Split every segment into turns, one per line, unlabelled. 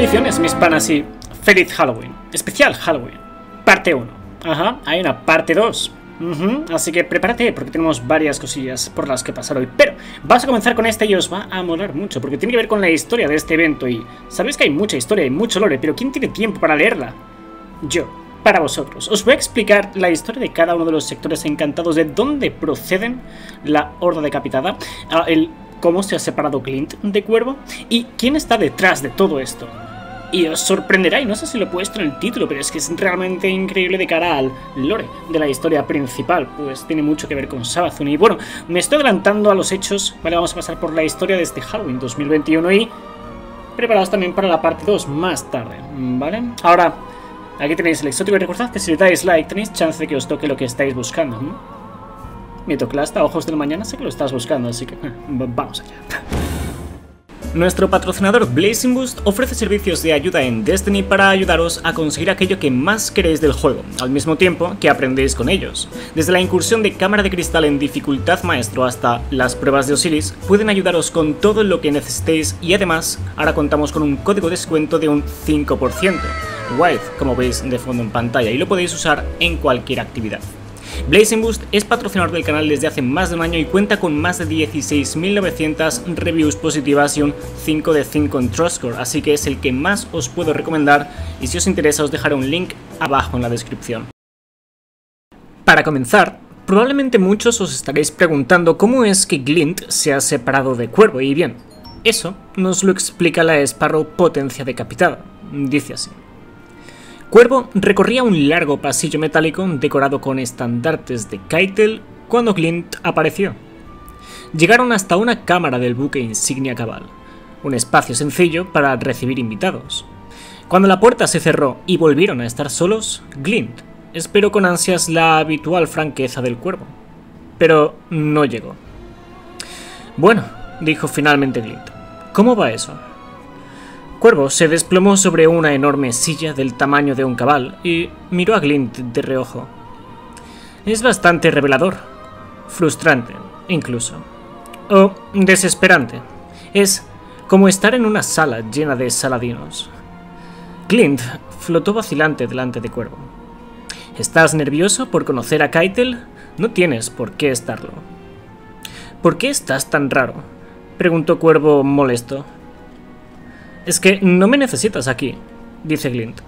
Bendiciones, mis panas y feliz Halloween. Especial Halloween. Parte 1. Ajá, hay una parte 2. Ujú, Así que prepárate porque tenemos varias cosillas por las que pasar hoy. Pero vamos a comenzar con esta y os va a molar mucho porque tiene que ver con la historia de este evento. Y sabéis que hay mucha historia y mucho lore, pero ¿quién tiene tiempo para leerla? Yo. Para vosotros, os voy a explicar la historia de cada uno de los sectores encantados, de dónde proceden la Horda Decapitada, ah, el cómo se ha separado Clint de Cuervo y quién está detrás de todo esto. Y os sorprenderá, y no sé si lo he puesto en el título, pero es que es realmente increíble de cara al lore de la historia principal, pues tiene mucho que ver con Sabathun. Y bueno, me estoy adelantando a los hechos, vale, vamos a pasar por la historia de este Halloween 2021 y preparados también para la parte 2 más tarde, ¿vale? Ahora, aquí tenéis el exótico y recordad que si le dais like tenéis chance de que os toque lo que estáis buscando, ¿no? Mitoclasta, ojos del mañana, sé que lo estás buscando, así que eh, vamos allá. Nuestro patrocinador Blazing Boost ofrece servicios de ayuda en Destiny para ayudaros a conseguir aquello que más queréis del juego, al mismo tiempo que aprendéis con ellos. Desde la incursión de cámara de cristal en dificultad maestro hasta las pruebas de Osiris, pueden ayudaros con todo lo que necesitéis y además ahora contamos con un código de descuento de un 5%, Wild, como veis de fondo en pantalla, y lo podéis usar en cualquier actividad. Blazing Boost es patrocinador del canal desde hace más de un año y cuenta con más de 16.900 reviews positivas y un 5 de 5 en Trustcore, así que es el que más os puedo recomendar y si os interesa os dejaré un link abajo en la descripción. Para comenzar, probablemente muchos os estaréis preguntando cómo es que Glint se ha separado de Cuervo y bien, eso nos lo explica la Sparrow Potencia Decapitada, dice así. Cuervo recorría un largo pasillo metálico decorado con estandartes de Keitel cuando Glint apareció. Llegaron hasta una cámara del buque insignia cabal, un espacio sencillo para recibir invitados. Cuando la puerta se cerró y volvieron a estar solos, Glint esperó con ansias la habitual franqueza del cuervo. Pero no llegó. Bueno, dijo finalmente Glint, ¿cómo va eso? Cuervo se desplomó sobre una enorme silla del tamaño de un cabal y miró a Glint de reojo. Es bastante revelador, frustrante, incluso. O desesperante. Es como estar en una sala llena de saladinos. Glint flotó vacilante delante de Cuervo. ¿Estás nervioso por conocer a Keitel? No tienes por qué estarlo. ¿Por qué estás tan raro? preguntó Cuervo molesto. Es que no me necesitas aquí, dice Glint.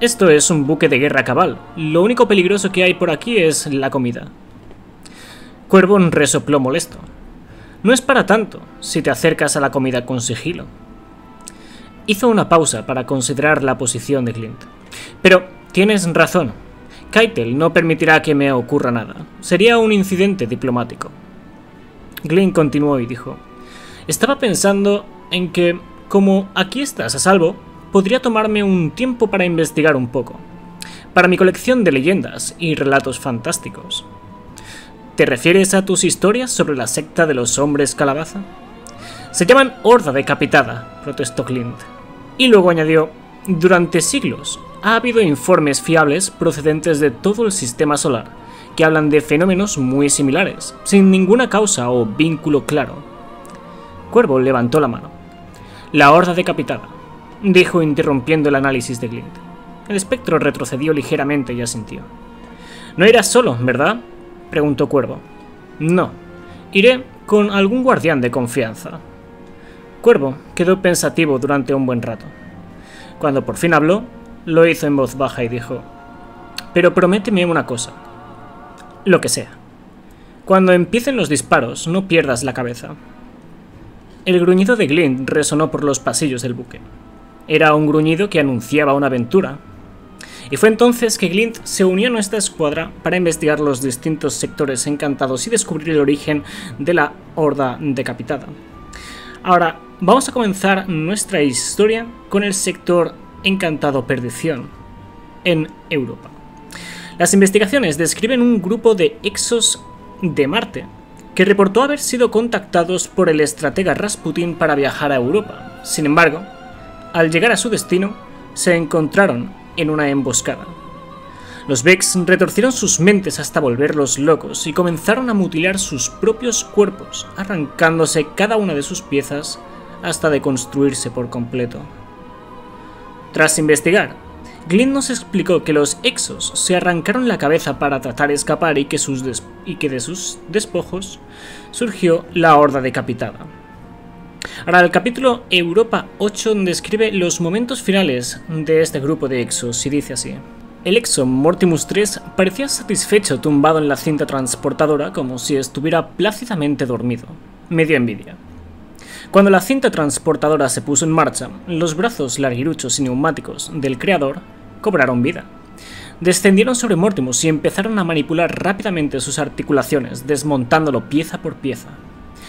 Esto es un buque de guerra cabal. Lo único peligroso que hay por aquí es la comida. Cuervo resopló molesto. No es para tanto si te acercas a la comida con sigilo. Hizo una pausa para considerar la posición de Glint. Pero tienes razón. Keitel no permitirá que me ocurra nada. Sería un incidente diplomático. Glint continuó y dijo: Estaba pensando en que como aquí estás a salvo, podría tomarme un tiempo para investigar un poco. Para mi colección de leyendas y relatos fantásticos. ¿Te refieres a tus historias sobre la secta de los hombres calabaza? Se llaman Horda Decapitada, protestó Clint. Y luego añadió, durante siglos ha habido informes fiables procedentes de todo el sistema solar que hablan de fenómenos muy similares, sin ninguna causa o vínculo claro. Cuervo levantó la mano. La horda decapitada, dijo interrumpiendo el análisis de Glint. El espectro retrocedió ligeramente y asintió. No irás solo, ¿verdad? preguntó Cuervo. No, iré con algún guardián de confianza. Cuervo quedó pensativo durante un buen rato. Cuando por fin habló, lo hizo en voz baja y dijo, Pero prométeme una cosa. Lo que sea. Cuando empiecen los disparos, no pierdas la cabeza. El gruñido de Glint resonó por los pasillos del buque. Era un gruñido que anunciaba una aventura. Y fue entonces que Glint se unió a nuestra escuadra para investigar los distintos sectores encantados y descubrir el origen de la horda decapitada. Ahora, vamos a comenzar nuestra historia con el sector encantado Perdición, en Europa. Las investigaciones describen un grupo de exos de Marte, que reportó haber sido contactados por el estratega Rasputin para viajar a Europa. Sin embargo, al llegar a su destino, se encontraron en una emboscada. Los Vex retorcieron sus mentes hasta volverlos locos y comenzaron a mutilar sus propios cuerpos, arrancándose cada una de sus piezas hasta deconstruirse por completo. Tras investigar, Glynn nos explicó que los Exos se arrancaron la cabeza para tratar de escapar y que, de sus despojos surgió la Horda Decapitada. Ahora, el capítulo Europa 8 describe los momentos finales de este grupo de Exos y dice así. El Exo Mortimus 3 parecía satisfecho tumbado en la cinta transportadora como si estuviera plácidamente dormido. Me dio envidia. Cuando la cinta transportadora se puso en marcha, los brazos larguiruchos y neumáticos del creador cobraron vida. Descendieron sobre Mortimus y empezaron a manipular rápidamente sus articulaciones, desmontándolo pieza por pieza.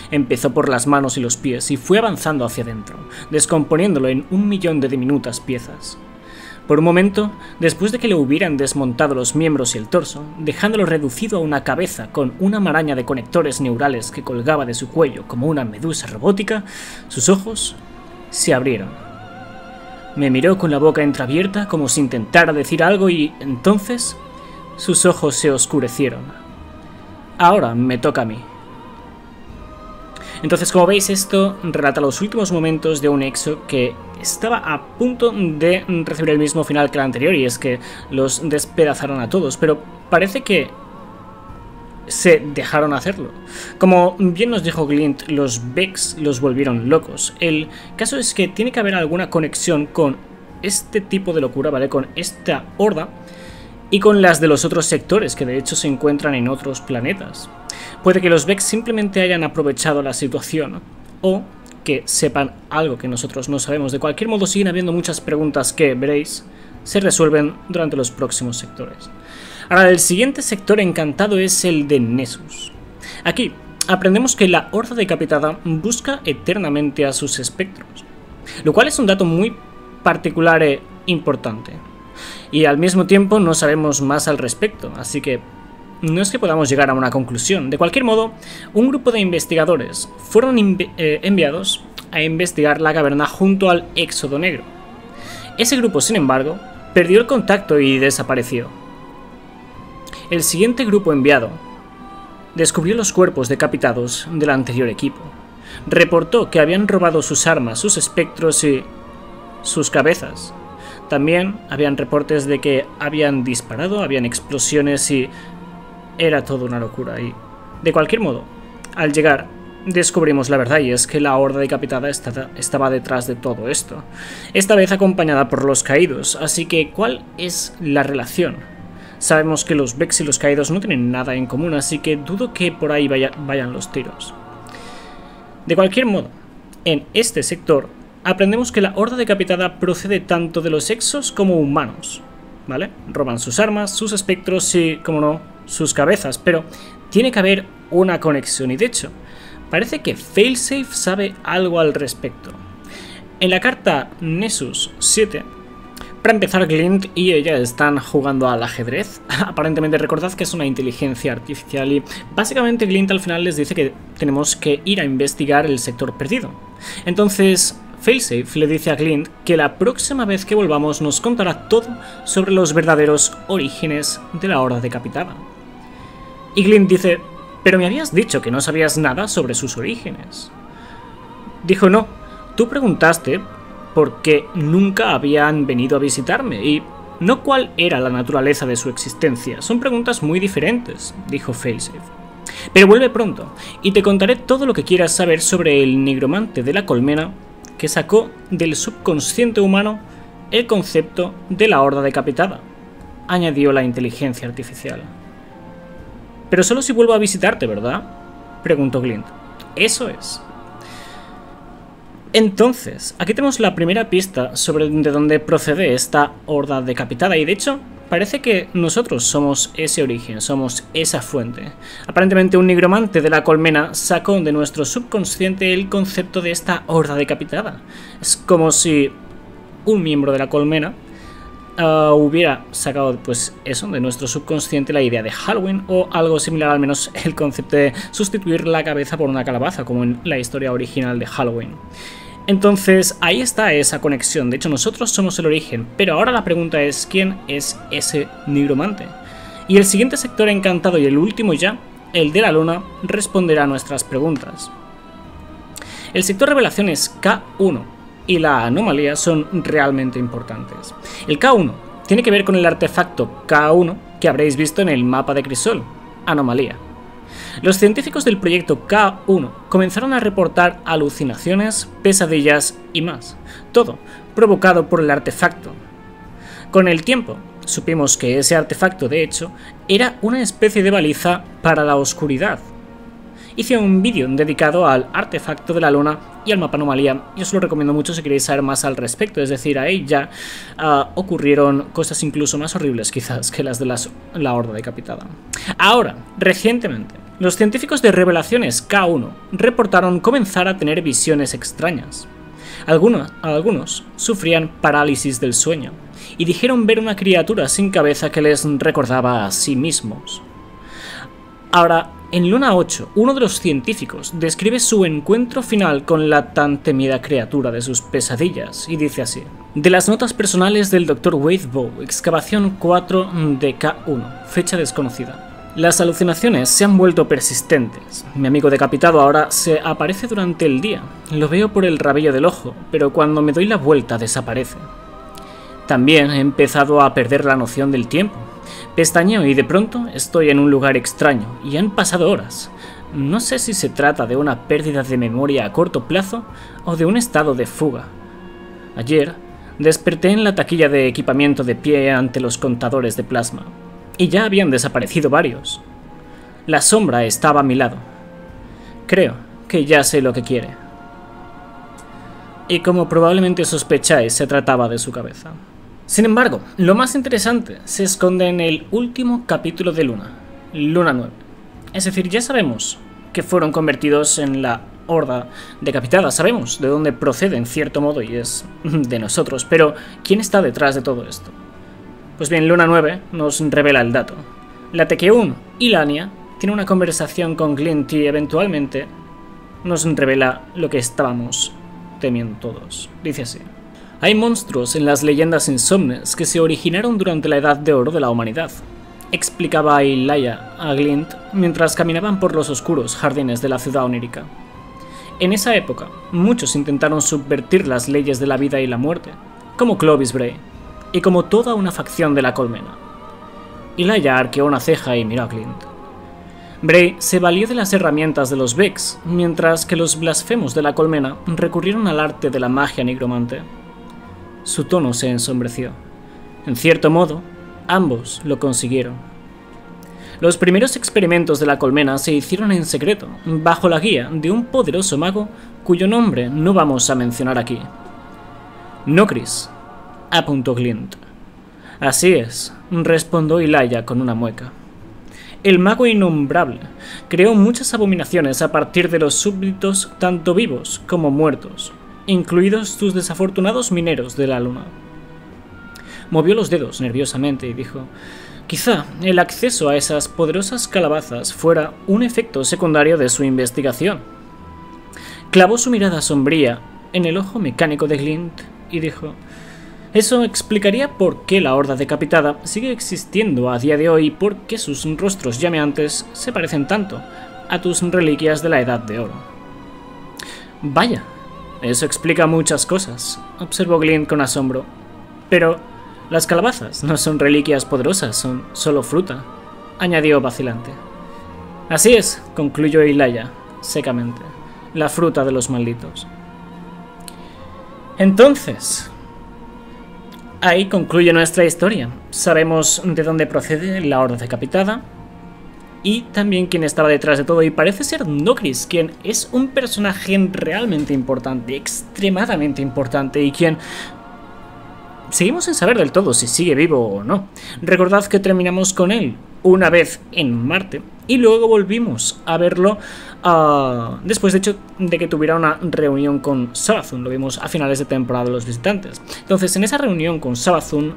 Empezó por las manos y los pies y fue avanzando hacia adentro, descomponiéndolo en un millón de diminutas piezas. Por un momento, después de que le hubieran desmontado los miembros y el torso, dejándolo reducido a una cabeza con una maraña de conectores neurales que colgaba de su cuello como una medusa robótica, sus ojos se abrieron me miró con la boca entreabierta como si intentara decir algo y entonces sus ojos se oscurecieron. Ahora me toca a mí. Entonces, como veis, esto relata los últimos momentos de un exo que estaba a punto de recibir el mismo final que el anterior, y es que los despedazaron a todos, pero parece que se dejaron hacerlo. Como bien nos dijo Glint, los Vex los volvieron locos. El caso es que tiene que haber alguna conexión con este tipo de locura, ¿vale? Con esta horda y con las de los otros sectores que de hecho se encuentran en otros planetas. Puede que los Vex simplemente hayan aprovechado la situación o que sepan algo que nosotros no sabemos. De cualquier modo siguen habiendo muchas preguntas que, veréis, se resuelven durante los próximos sectores. Ahora, el siguiente sector encantado es el de Nessus. Aquí, aprendemos que la Horda Decapitada busca eternamente a sus espectros, lo cual es un dato muy particular e importante. Y al mismo tiempo no sabemos más al respecto, así que no es que podamos llegar a una conclusión. De cualquier modo, un grupo de investigadores fueron eh, enviados a investigar la caverna junto al Éxodo Negro. Ese grupo, sin embargo, perdió el contacto y desapareció. El siguiente grupo enviado descubrió los cuerpos decapitados del anterior equipo. Reportó que habían robado sus armas, sus espectros y sus cabezas. También habían reportes de que habían disparado, habían explosiones y era todo una locura. Y de cualquier modo, al llegar, descubrimos la verdad y es que la horda decapitada estaba detrás de todo esto. Esta vez acompañada por los caídos, así que ¿cuál es la relación? Sabemos que los Vex y los Caídos no tienen nada en común, así que dudo que por ahí vayan los tiros. De cualquier modo, en este sector aprendemos que la Horda Decapitada procede tanto de los exos como humanos, ¿vale? Roban sus armas, sus espectros y, como no, sus cabezas, pero tiene que haber una conexión y de hecho, parece que Failsafe sabe algo al respecto. En la carta Nessus 7 para empezar, Glint y ella están jugando al ajedrez. Aparentemente recordad que es una inteligencia artificial y básicamente Glint al final les dice que tenemos que ir a investigar el sector perdido. Entonces, Failsafe le dice a Glint que la próxima vez que volvamos nos contará todo sobre los verdaderos orígenes de la Horda Decapitada. Y Glint dice, pero me habías dicho que no sabías nada sobre sus orígenes. Dijo, no, tú preguntaste, porque nunca habían venido a visitarme y no cuál era la naturaleza de su existencia. Son preguntas muy diferentes, dijo Failsafe. Pero vuelve pronto, y te contaré todo lo que quieras saber sobre el nigromante de la colmena que sacó del subconsciente humano el concepto de la horda decapitada, añadió la inteligencia artificial. Pero solo si vuelvo a visitarte, ¿verdad? preguntó Glint. Eso es. Entonces, aquí tenemos la primera pista sobre de dónde procede esta horda decapitada y de hecho parece que nosotros somos ese origen, somos esa fuente. Aparentemente un nigromante de la colmena sacó de nuestro subconsciente el concepto de esta horda decapitada. Es como si un miembro de la colmena ah, hubiera sacado pues eso de nuestro subconsciente la idea de Halloween o algo similar al menos el concepto de sustituir la cabeza por una calabaza como en la historia original de Halloween. Entonces ahí está esa conexión, de hecho nosotros somos el origen, pero ahora la pregunta es ¿quién es ese nigromante? Y el siguiente sector encantado y el último ya, el de la luna, responderá a nuestras preguntas. El sector revelación es K1 y la anomalía son realmente importantes. El K1 tiene que ver con el artefacto K1 que habréis visto en el mapa de Crisol, anomalía. Los científicos del proyecto K1 comenzaron a reportar alucinaciones, pesadillas y más, todo provocado por el artefacto. Con el tiempo, supimos que ese artefacto, de hecho, era una especie de baliza para la oscuridad, hice un vídeo dedicado al artefacto de la luna y al mapa anomalía y os lo recomiendo mucho si queréis saber más al respecto, es decir, ahí ya ah, ocurrieron cosas incluso más horribles quizás que las de la horda decapitada. Ahora, recientemente, los científicos de revelaciones K1 reportaron comenzar a tener visiones extrañas. Algunos, algunos sufrían parálisis del sueño y dijeron ver una criatura sin cabeza que les recordaba a sí mismos. Ahora, en Luna 8, uno de los científicos describe su encuentro final con la tan temida criatura de sus pesadillas y dice así: De las notas personales del Dr. Wade Bow, excavación 4 de K1, fecha desconocida. Las alucinaciones se han vuelto persistentes. Mi amigo decapitado ahora se aparece durante el día. Lo veo por el rabillo del ojo, pero cuando me doy la vuelta desaparece. También he empezado a perder la noción del tiempo. Pestañeo y de pronto estoy en un lugar extraño y han pasado horas. No sé si se trata de una pérdida de memoria a corto plazo o de un estado de fuga. Ayer desperté en la taquilla de equipamiento de pie ante los contadores de plasma, y ya habían desaparecido varios. La sombra estaba a mi lado. Creo que ya sé lo que quiere. Y como probablemente sospecháis, se trataba de su cabeza. Sin embargo, lo más interesante se esconde en el último capítulo de Luna, Luna 9. Es decir, ya sabemos que fueron convertidos en la horda decapitada, sabemos de dónde procede en cierto modo y es de nosotros, pero ¿quién está detrás de todo esto? Pues bien, Luna 9 nos revela el dato. La Tekeun y Lania tienen una conversación con Glint y eventualmente nos revela lo que estábamos temiendo todos. Dice así. Hay monstruos en las leyendas insomnes que se originaron durante la Edad de Oro de la humanidad, explicaba Ilaya a Glint mientras caminaban por los oscuros jardines de la ciudad onírica. En esa época, muchos intentaron subvertir las leyes de la vida y la muerte, como Clovis Bray, y como toda una facción de la colmena. Ilaya arqueó una ceja y miró a Glint. Bray se valió de las herramientas de los Vex, mientras que los blasfemos de la colmena recurrieron al arte de la magia nigromante. Su tono se ensombreció. En cierto modo, ambos lo consiguieron. Los primeros experimentos de la colmena se hicieron en secreto, bajo la guía de un poderoso mago cuyo nombre no vamos a mencionar aquí. Nocris, apuntó Glint. Así es, respondió Ilaya con una mueca. El mago innombrable creó muchas abominaciones a partir de los súbditos tanto vivos como muertos, incluidos tus desafortunados mineros de la luna. Movió los dedos nerviosamente y dijo, quizá el acceso a esas poderosas calabazas fuera un efecto secundario de su investigación. Clavó su mirada sombría en el ojo mecánico de Glint y dijo, eso explicaría por qué la horda decapitada sigue existiendo a día de hoy y por qué sus rostros llameantes se parecen tanto a tus reliquias de la Edad de Oro. Vaya, eso explica muchas cosas, observó Glint con asombro. Pero las calabazas no son reliquias poderosas, son solo fruta, añadió vacilante. Así es, concluyó Ilaya, secamente, la fruta de los malditos. Entonces, ahí concluye nuestra historia. Sabemos de dónde procede la Horda Decapitada, y también quien estaba detrás de todo y parece ser Nocris, quien es un personaje realmente importante, extremadamente importante y quien seguimos sin saber del todo si sigue vivo o no. Recordad que terminamos con él una vez en Marte y luego volvimos a verlo uh, después de hecho de que tuviera una reunión con Sabathun, lo vimos a finales de temporada de los visitantes. Entonces en esa reunión con Sabathun,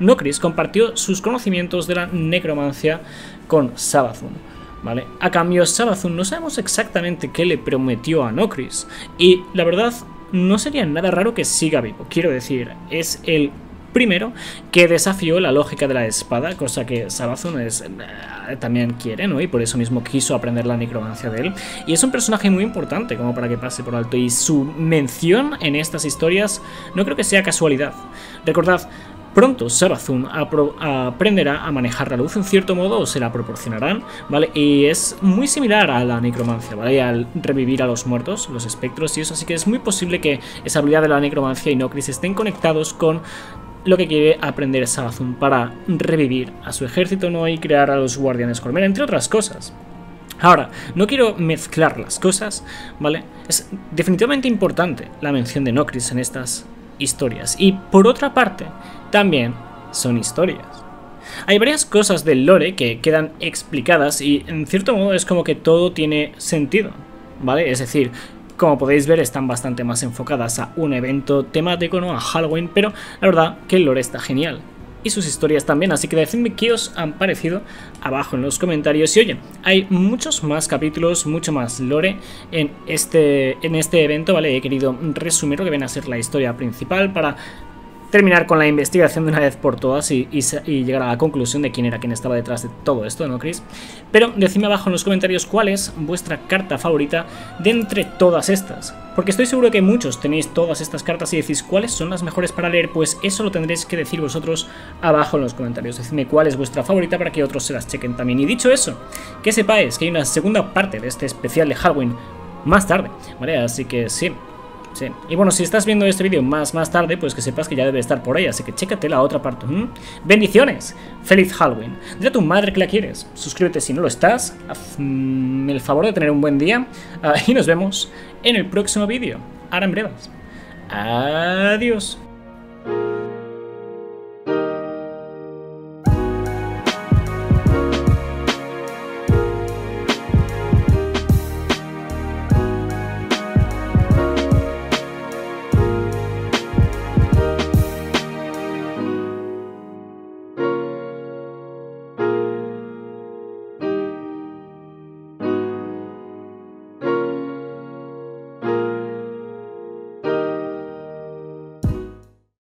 Nocris compartió sus conocimientos de la necromancia con Sabathun. ¿Vale? A cambio, Sabathun no sabemos exactamente qué le prometió a Nocris. Y la verdad, no sería nada raro que siga vivo. Quiero decir, es el primero que desafió la lógica de la espada, cosa que Sabazun es, eh, también quiere, ¿no? Y por eso mismo quiso aprender la necromancia de él. Y es un personaje muy importante como para que pase por alto. Y su mención en estas historias no creo que sea casualidad. Recordad, Pronto Sabazun aprenderá a manejar la luz en cierto modo o se la proporcionarán, ¿vale? Y es muy similar a la necromancia, ¿vale? Al revivir a los muertos, los espectros y eso, así que es muy posible que esa habilidad de la necromancia y Nocris estén conectados con lo que quiere aprender Sabazun para revivir a su ejército, ¿no? Y crear a los guardianes Colmena, entre otras cosas. Ahora, no quiero mezclar las cosas, ¿vale? Es definitivamente importante la mención de Nocris en estas historias. Y por otra parte, también son historias. Hay varias cosas del lore que quedan explicadas y en cierto modo es como que todo tiene sentido, ¿vale? Es decir, como podéis ver están bastante más enfocadas a un evento temático, ¿no? A Halloween, pero la verdad que el lore está genial. Y sus historias también, así que decidme qué os han parecido abajo en los comentarios. Y oye, hay muchos más capítulos, mucho más lore en este, en este evento, ¿vale? He querido resumir lo que viene a ser la historia principal para terminar con la investigación de una vez por todas y, llegar a la conclusión de quién era quien estaba detrás de todo esto, ¿no, Chris? Pero decidme abajo en los comentarios cuál es vuestra carta favorita de entre todas estas. Porque estoy seguro que muchos tenéis todas estas cartas y decís cuáles son las mejores para leer, pues eso lo tendréis que decir vosotros abajo en los comentarios. Decidme cuál es vuestra favorita para que otros se las chequen también. Y dicho eso, que sepáis que hay una segunda parte de este especial de Halloween más tarde, ¿vale? Así que sí, Y bueno, si estás viendo este vídeo más, más tarde, pues que sepas que ya debe estar por ahí, así que chécate la otra parte. ¡Bendiciones! ¡Feliz Halloween! Dile a tu madre que la quieres. Suscríbete si no lo estás. Hazme el favor de tener un buen día. Ah, y nos vemos en el próximo vídeo. Ahora en breves. Adiós.